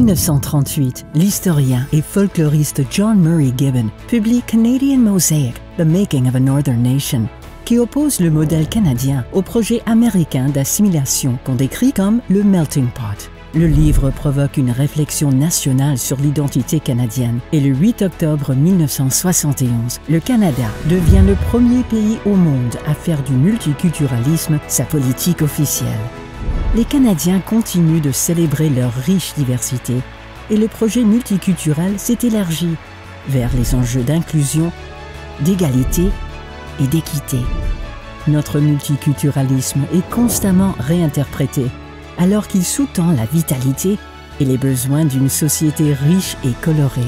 1938, l'historien et folkloriste John Murray Gibbon publie Canadian Mosaic, The Making of a Northern Nation, qui oppose le modèle canadien au projet américain d'assimilation qu'on décrit comme le melting pot. Le livre provoque une réflexion nationale sur l'identité canadienne et le 8 octobre 1971, le Canada devient le premier pays au monde à faire du multiculturalisme sa politique officielle. Les Canadiens continuent de célébrer leur riche diversité et le projet multiculturel s'est élargi vers les enjeux d'inclusion, d'égalité et d'équité. Notre multiculturalisme est constamment réinterprété alors qu'il sous-tend la vitalité et les besoins d'une société riche et colorée.